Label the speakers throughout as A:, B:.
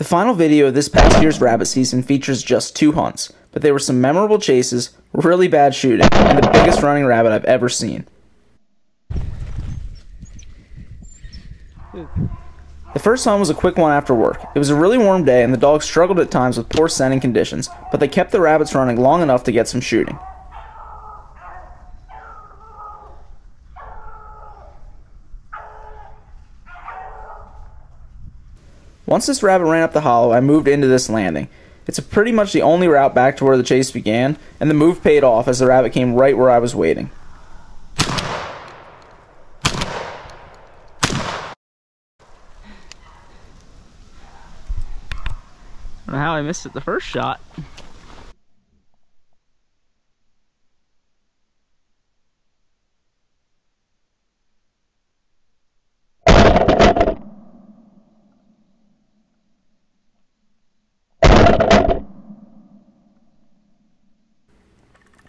A: The final video of this past year's rabbit season features just two hunts, but they were some memorable chases, really bad shooting, and the biggest running rabbit I've ever seen. The first hunt was a quick one after work. It was a really warm day and the dogs struggled at times with poor scenting conditions, but they kept the rabbits running long enough to get some shooting. Once this rabbit ran up the hollow, I moved into this landing. It's pretty much the only route back to where the chase began, and the move paid off as the rabbit came right where I was waiting.
B: I don't know how I missed it the first shot.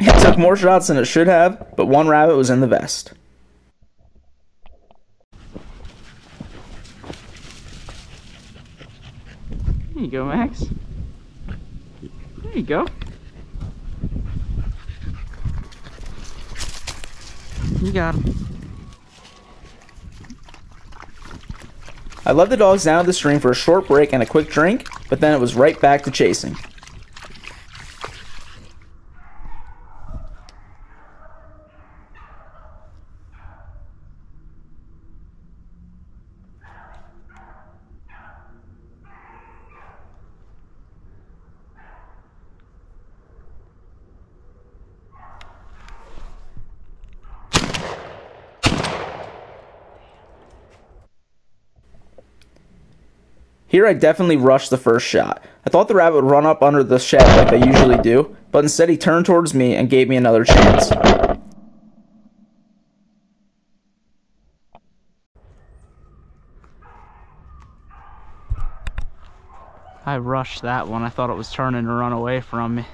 A: It took more shots than it should have, but one rabbit was in the vest.
B: There you go, Mags. There you go. You got him.
A: I led the dogs down to the stream for a short break and a quick drink, but then it was right back to chasing. Here I definitely rushed the first shot. I thought the rabbit would run up under the shed like they usually do, but instead he turned towards me and gave me another chance.
B: I rushed that one. I thought it was turning to run away from me.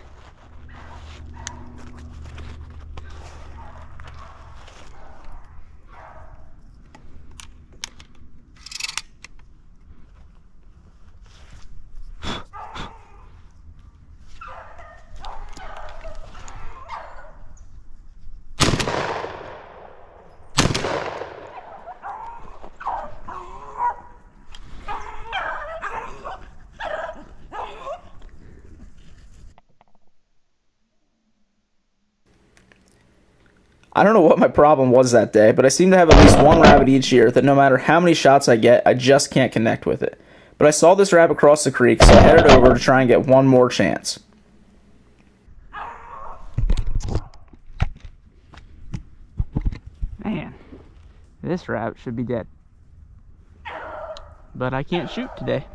A: I don't know what my problem was that day, but I seem to have at least one rabbit each year that no matter how many shots I get, I just can't connect with it. But I saw this rabbit cross the creek, so I headed over to try and get one more chance.
B: Man, this rabbit should be dead. But I can't shoot today.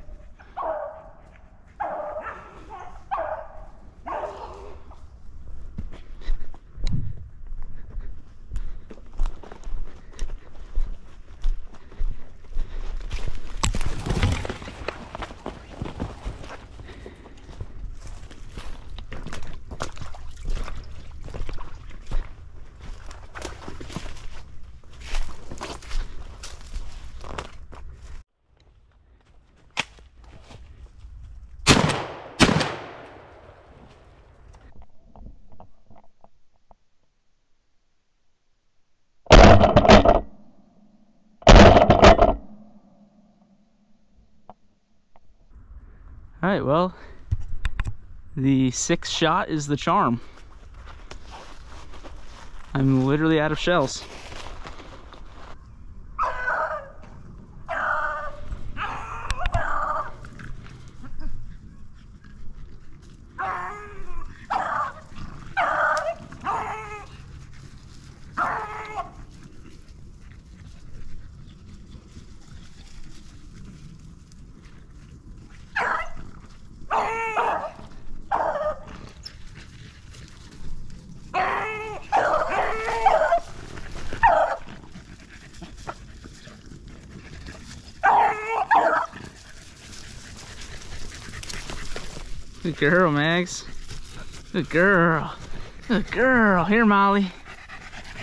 B: All right, well, the sixth shot is the charm. I'm literally out of shells. Good girl, Mags. Good girl. Good girl. Here, Molly.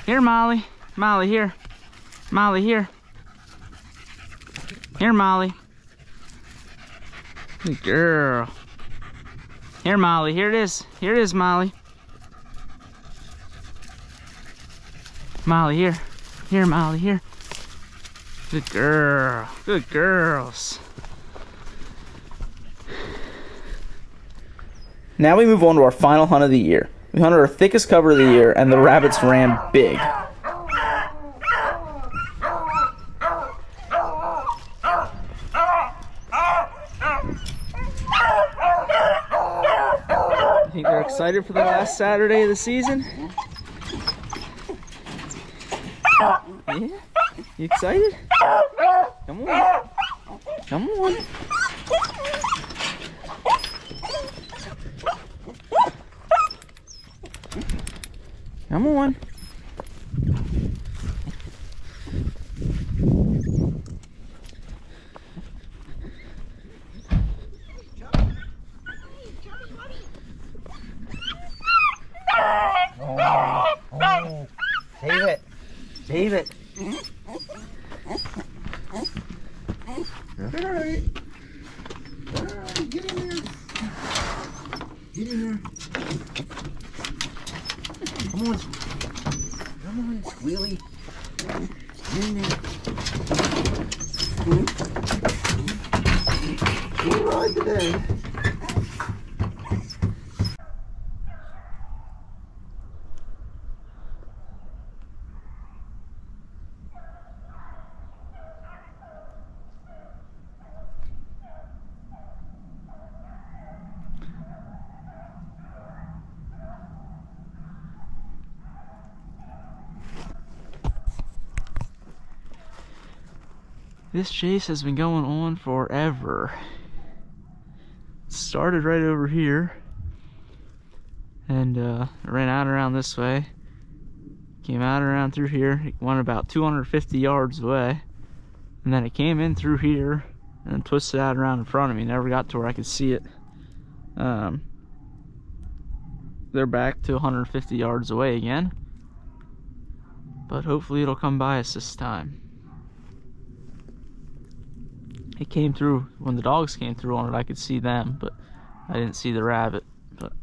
B: Here, Molly. Molly, here. Molly, here. Here, Molly.
A: Good girl. Here, Molly. Here it is. Here it is, Molly. Molly, here. Here, Molly, here. Good girl. Good girls.
B: Now we move on to our final hunt of the year. We hunted our thickest cover of the year, and the rabbits ran big.
A: You think they're excited for the last Saturday of the season? Yeah? You excited? Come on. Come on. Come on. Oh, oh, oh.
C: Save it. Save it. Alright. Alright, get in there. Get in there. Come on. Come on, Squealy. Get in there. Good ride today.
A: This chase has been going on forever. Started right over here and uh, ran out around this way. Came out around through here. It went about 250 yards away. And then it came in through here and twisted out around in front of me. Never got to where I could see it. Um, they're back to 150 yards away again. But hopefully it'll come by us this time it came through when the dogs came through on it I could see them but I didn't see the rabbit but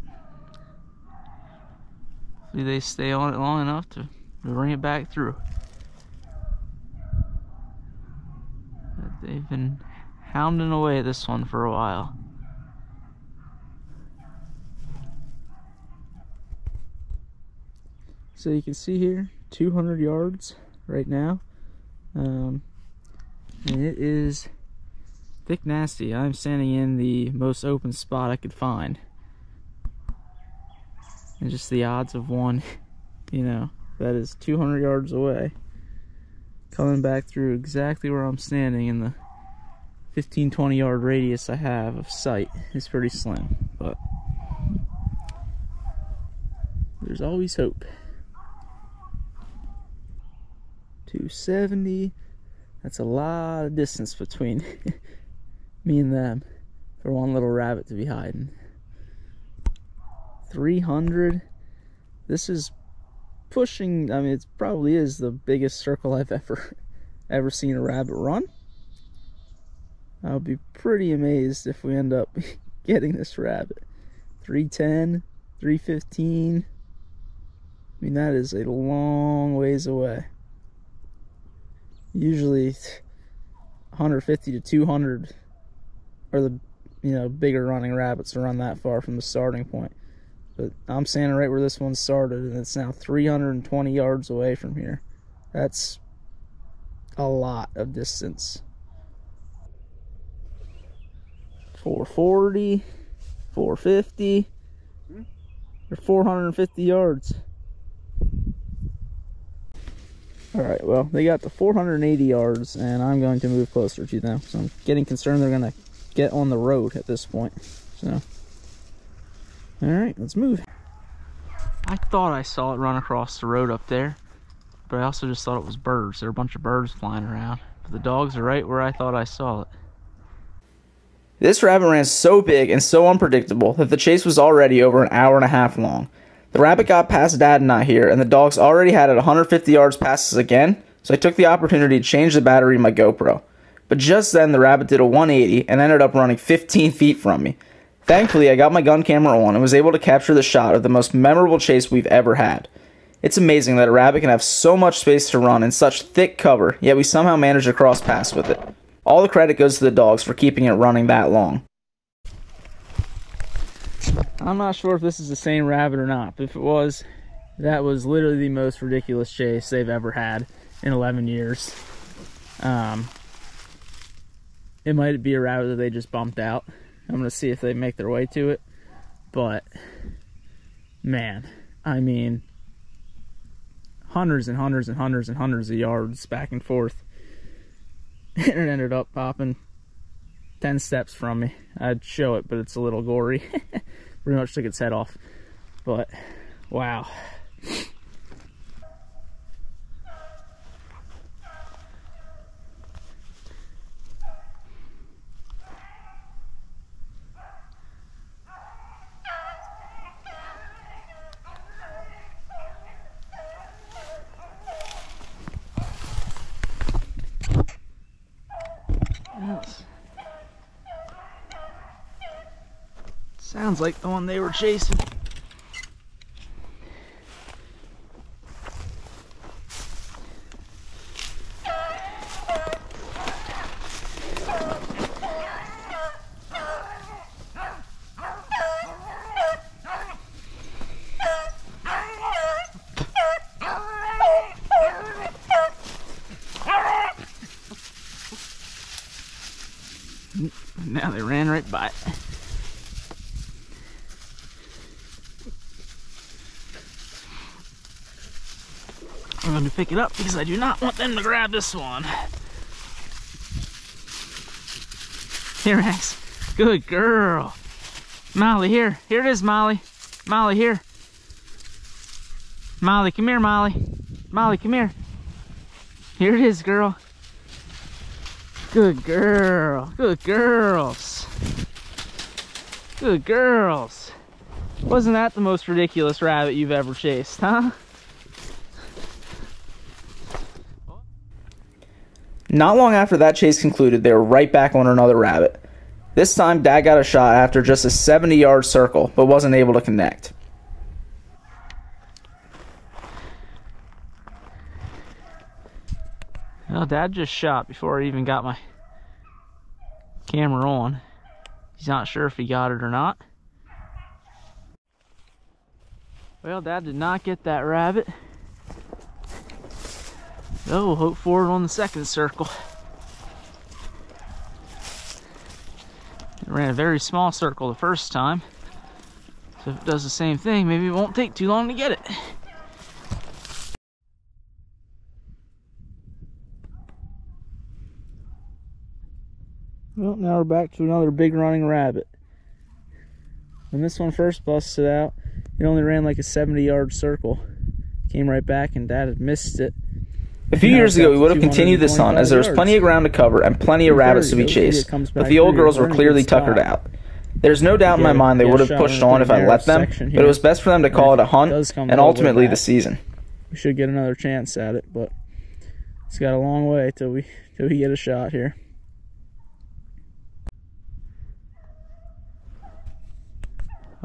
A: hopefully they stay on it long enough to bring it back through. But they've been hounding away this one for a while. So you can see here 200 yards right now. Um, and it is Thick Nasty. I'm standing in the most open spot I could find. And just the odds of one, you know, that is 200 yards away. Coming back through exactly where I'm standing in the 15, 20 yard radius I have of sight is pretty slim. But there's always hope. 270. That's a lot of distance between me and them for one little rabbit to be hiding. 300. This is pushing, I mean, it probably is the biggest circle I've ever, ever seen a rabbit run. I'll be pretty amazed if we end up getting this rabbit. 310, 315. I mean, that is a long ways away. Usually 150 to 200 or the you know bigger running rabbits to run that far from the starting point. But I'm standing right where this one started, and it's now 320 yards away from here. That's a lot of distance. 440, 450, hmm? or 450 yards. All right, well, they got the 480 yards, and I'm going to move closer to them. So I'm getting concerned they're going to get on the road at this point. So, all right, let's move. I thought I saw it run across the road up there, but I also just thought it was birds. There are a bunch of birds flying around. But the dogs are right where I thought I saw it.
B: This rabbit ran so big and so unpredictable that the chase was already over an hour and a half long. The rabbit got past Dad and I here, and the dogs already had it 150 yards past us again, so I took the opportunity to change the battery in my GoPro. But just then, the rabbit did a 180 and ended up running 15 feet from me. Thankfully, I got my gun camera on and was able to capture the shot of the most memorable chase we've ever had. It's amazing that a rabbit can have so much space to run in such thick cover, yet we somehow managed to cross paths with it. All the credit goes to the dogs for keeping it running that long.
A: I'm not sure if this is the same rabbit or not, but if it was, that was literally the most ridiculous chase they've ever had in 11 years. Um, it might be a rabbit that they just bumped out. I'm gonna see if they make their way to it, but man, I mean, hundreds and hundreds and hundreds and hundreds of yards back and forth, and it ended up popping 10 steps from me. I'd show it, but it's a little gory. Pretty much took its head off, but wow. Sounds like the one they were chasing. Now they ran right by it. I'm going to pick it up because I do not want them to grab this one. Here, Mags. Good girl. Molly, here. Here it is, Molly. Molly, here. Molly, come here, Molly. Molly, come here. Here it is, girl. Good girl. Good girls. Good girls. Wasn't that the most ridiculous rabbit you've ever chased, huh?
B: Not long after that chase concluded, they were right back on another rabbit. This time, Dad got a shot after just a 70 yard circle, but wasn't able to connect.
A: Well, Dad just shot before I even got my camera on. He's not sure if he got it or not. Well, Dad did not get that rabbit. Oh, we'll hope for it on the second circle. It ran a very small circle the first time. So if it does the same thing, maybe it won't take too long to get it. Well, now we're back to another big running rabbit. When this one first busted out, it only ran like a 70 yard circle. Came right back and dad had missed it.
B: A few years ago, we would have continued this hunt as there was plenty of ground to cover and plenty of rabbits to be
A: go. See, it
B: chased, but the old girls
A: We're
B: were clearly tuckered out. There's no doubt in my mind they would have pushed on if I
A: narrow
B: let them, but it was best for them to call it a hunt and
A: all the way
B: ultimately the season.
A: We should get another chance at it, but it's got a long way till we till we get a shot here.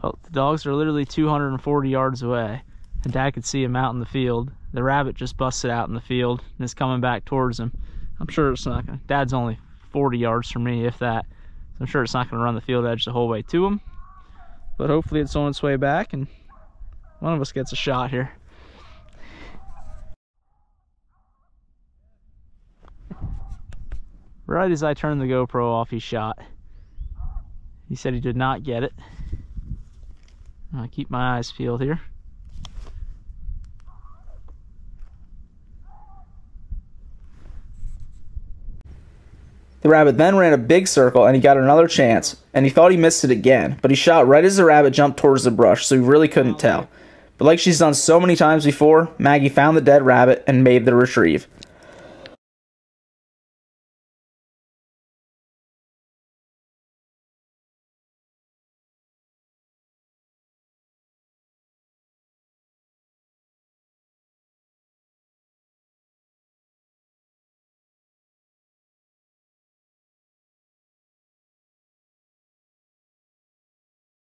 A: Well, the dogs are literally 240 yards away, and Dad could see him out in the field. The rabbit just busted out in the field and is coming back towards him. I'm sure it's not gonna. Dad's only 40 yards from me, if that. So I'm sure it's not gonna run the field edge the whole way to him. But hopefully it's on its way back, and one of us gets a shot here. Right as I turned the GoPro off, he shot. He said he did not get it. I'll keep my eyes peeled here.
B: The rabbit then ran a big circle and he got another chance, and he thought he missed it again, but he shot right as the rabbit jumped towards the brush, so he really couldn't tell. But like she's done so many times before, Maggie found the dead rabbit and made the retrieve.